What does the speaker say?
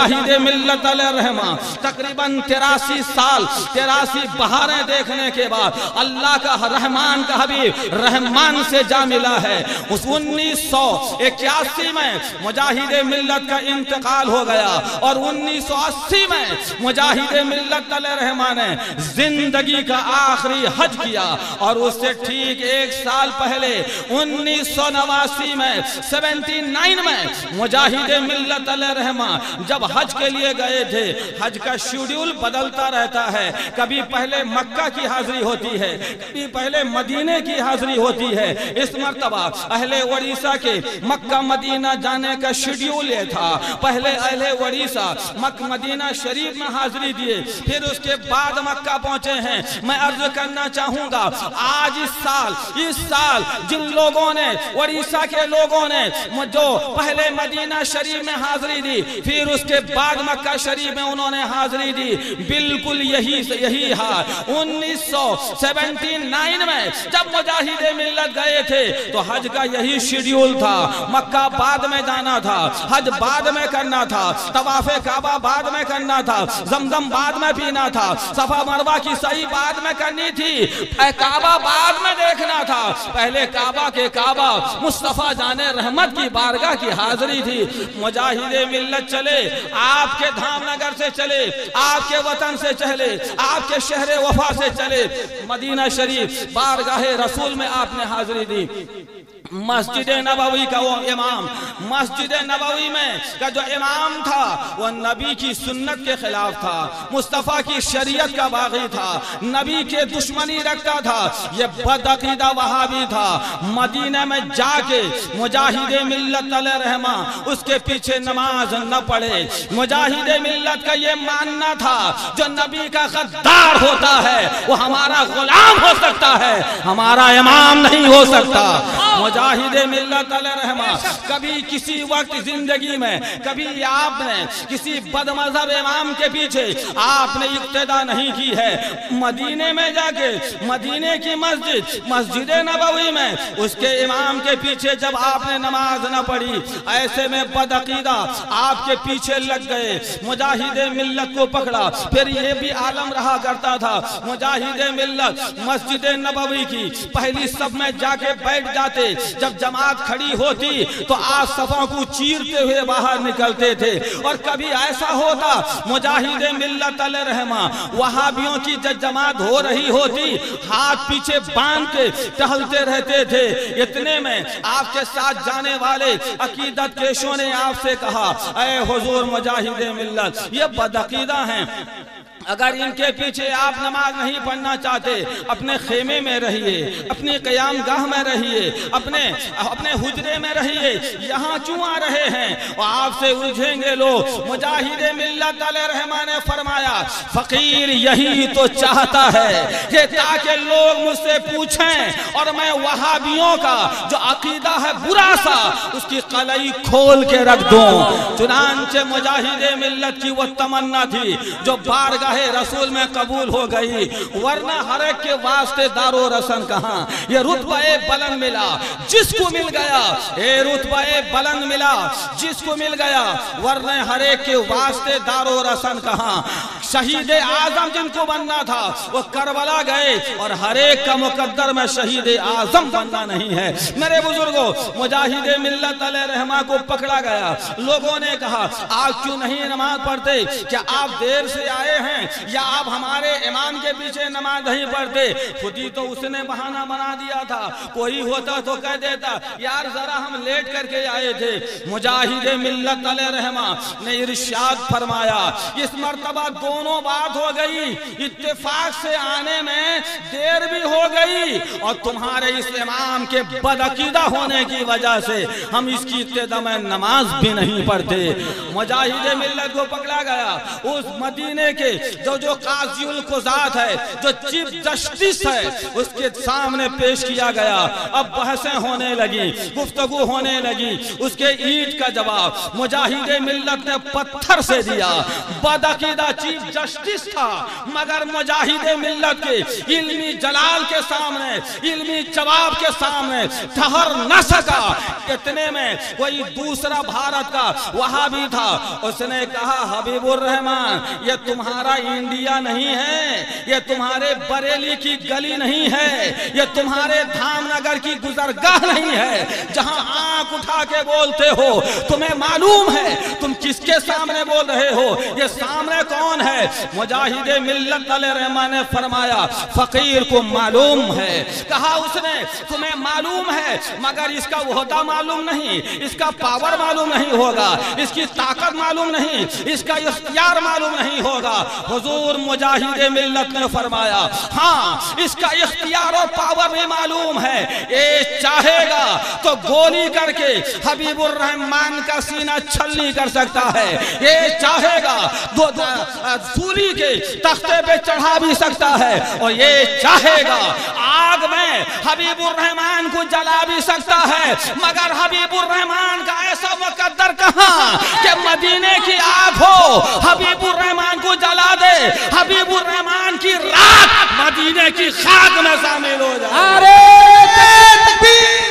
مجاہد ملت علیہ رحمہ تقریباً تیراسی سال تیراسی بہاریں دیکھنے کے بعد اللہ کا رحمان کا حبیب رحمان سے جا ملا ہے۔ اس انیس سو اکیاسی میں مجاہد ملت کا انتقال ہو گیا اور انیس سو اسی میں مجاہد ملت علیہ رحمان نے زندگی کا آخری حج کیا اور اس سے ٹھیک ایک سال پہلے انیس سو نواسی میں، سیونٹی نائن میں مجاہد ملت علیہ رحمان جب حج کے لیے گئے تھے۔ حج کا شیڈیول بدلتا رہتا ہے۔ کبھی پہلے مکہ کی حاضری ہوتی ہے، کبھی پہلے مدینے کی حاضری ہوتی ہے۔ اس مرتبہ اہل وریسہ کے مکہ مدینہ جانے کا شیڈیول یہ تھا۔ پہلے اہل وریسہ مکہ مدینہ شریف میں حاضری دیے، پھر اس کے بعد مکہ پہنچے ہیں۔ میں عرض کرنا چاہوں گا، آج اس سال اس سال جن لوگوں نے، وریسہ کے لوگوں نے جو پہلے مدینہ شریف میں حاضری دی، پھر اس کے بعد مکہ شریف میں انہوں نے حاضری دی، بالکل یہی یہی حال۔ انیس سو سیونٹی نائن میں جب مجاہد ملت گئے تھے، تو حج کا یہی شیڈیول تھا۔ مکہ بعد میں جانا تھا، حج بعد میں کرنا تھا، طواف کعبہ بعد میں کرنا تھا، زمزم بعد میں پینا تھا، صفا مروہ کی صحیح بعد میں کرنی تھی کعبہ بعد میں دیکھنا تھا۔ پہلے کعبہ کے کعبہ، مصطفیٰ جانے رحمت کی بارگاہ کی حاضری تھی۔ مجاہد ملت چلے۔ آپ کے دھام نگر سے چلے، آپ کے وطن سے چلے، آپ کے شہر وفا سے چلے۔ مدینہ شریف، بارگاہ رسول میں آپ نے حاضری دی۔ مسجد نبوی کا وہ امام، مسجد نبوی میں کا جو امام تھا، وہ نبی کی سنت کے خلاف تھا، مصطفیٰ کی شریعت کا باغی تھا، نبی کے دشمنی رکھتا تھا۔ یہ بدعقیدہ وہابی تھا۔ مدینہ میں جا کے مجاہد ملت علیہ رحمہ اس کے پیچھے نماز نہ پڑھے۔ مجاہد ملت کا یہ ماننا تھا، جو نبی کا غدار ہوتا ہے، وہ ہمارا غلام ہو سکتا ہے، ہمارا امام نہیں ہو سکتا۔ مجاہد ملت علیہ رحمہ کبھی کسی وقت زندگی میں، کبھی آپ نے کسی بد مذہب امام کے پیچھے آپ نے اقتدا نہیں کی ہے۔ مدینے میں جا کے، مدینے کی مسجد مسجد نبوی میں اس کے امام کے پیچھے جب آپ نے نماز نہ پڑھی، ایسے میں بد عقیدہ آپ کے پیچھے لگ گئے۔ مجاہد ملت کو پکڑا، پھر یہ بھی عالم رہا کرتا تھا۔ مجاہد ملت مسجد نبوی کی پہلی سب میں جا کے بیٹھ جاتے۔ جب جماعت کھڑی ہوتی تو آپ صفوں کو چیرتے ہوئے باہر نکلتے تھے۔ اور کبھی ایسا ہوتا، مجاہد ملت علیہ رحمہ، وہابیوں کی جب جماعت ہو رہی ہوتی، ہاتھ پیچھے باندھ کے ٹہلتے رہتے تھے۔ اتنے میں آپ کے ساتھ جانے والے عقیدت کیشوں نے آپ سے کہا، اے حضور مجاہد ملت، یہ بدعقیدہ ہیں۔ اگر ان کے پیچھے آپ نماز نہیں پڑھنا چاہتے، اپنے خیمے میں رہیے، اپنی قیام گاہ میں رہیے، اپنے اپنے حجرے میں رہیے، یہاں کیوں آ رہے ہیں۔ اور آپ سے الجھیں گے لوگ۔ مجاہد ملت علیہ رحمہ نے فرمایا، فقیر یہی تو چاہتا ہے کہ تاکہ لوگ مجھ سے پوچھیں اور میں وہابیوں کا جو عقیدہ ہے برا سا، اس کی قلعی کھول کے رکھ دوں۔ چنانچہ مجاہد ملت کی وہ تمنا تھی جو بارگاہ رسول میں قبول ہو گئی۔ ورنہ ہر ایک کے واسطے دار و رسن کہاں؟ یہ رتبہ بلند ملا۔ جس کو مل گیا، اے رتبہ بلند ملا۔ جس کو مل گیا، ورنہ ہر ایک کے واسطے دار و رسن کہاں؟ شہید آزم جن کو بننا تھا، وہ کربلا گئے اور ہر ایک کا مقدر میں شہید آزم بننا نہیں ہے۔ میرے بزرگوں مجاہد ملت علیہ رحمہ کو پکڑا گیا۔ لوگوں نے کہا آپ کیوں نہیں نماز پڑھتے؟ کیا آپ دیر سے آئے ہیں؟ یا آپ ہمارے امام کے پیچھے نماز نہیں پڑھتے؟ خودی تو اس نے بہانہ بنا دیا تھا۔ کوئی ہوتا تو کہہ دیتا، یار ذرا ہم لیٹ کر کے آئے تھے۔ مجاہد ملت علیہ رحمہ نے ارشاد فرمایا، اس مرتبہ دونوں دونوں بات ہو گئی، اتفاق سے آنے میں دیر بھی ہو گئی اور تمہارے اس امام کے بدعقیدہ ہونے کی وجہ سے ہم اس کی ابتدا میں نماز بھی نہیں پڑھتے۔ مجاہد ملت کو پکڑا گیا۔ اس مدینے کے جو جو قاضی القضات ہے، جو چیف جسٹس ہے، اس کے سامنے پیش کیا گیا۔ اب بحثیں ہونے لگی گفتگو ہونے لگی اس کے عید کا جواب مجاہد ملت نے پتھر سے دیا۔ بدعقیدہ چیف جسٹس تھا مگر مجاہد ملت کے علمی جلال کے سامنے علمی جواب کے سامنے تھہر نہ سکا اتنے میں وہی دوسرا بھارت کا وہاں بھی تھا اس نے کہا حبیب الرحمن یہ تمہارا انڈیا نہیں ہے یہ تمہارے بریلی کی گلی نہیں ہے، یہ تمہارے دھام نگر کی گزرگاہ نہیں ہے۔ جہاں آنکھ اٹھا کے بولتے ہو، تمہیں معلوم ہے تم کس کے سامنے بول رہے ہو۔ یہ سامنے کون ہے؟ مجاہد ملت علی رحمہ نے فرمایا، فقیر کو معلوم ہے۔ کہا اس نے، تمہیں معلوم ہے، مگر اس کا عہدہ معلوم نہیں، اس کا پاور معلوم نہیں ہوگا، اس کی طاقت معلوم نہیں، اس کا اختیار معلوم نہیں ہوگا۔ حضور مجاہد ملت نے نے فرمایا ہاں اس کا اختیار و پاور بھی معلوم ہے یہ چاہے گا تو گولی کر کے حبیب الرحمن کا سینہ چھلنی کر سکتا ہے یہ چاہے گا دو سوری کے تختے پہ چڑھا بھی سکتا ہے اور یہ چاہے گا آگ میں حبیب الرحمان کو جلا بھی سکتا ہے۔ مگر حبیب الرحمان کا ایسا مقدر کہاں کہ مدینے کی آگ ہو۔ حبیب الرحمان کو جلا دے۔ حبیب الرحمان کی رات مدینے کی خاک میں شامل ہو جائے۔ تکبیر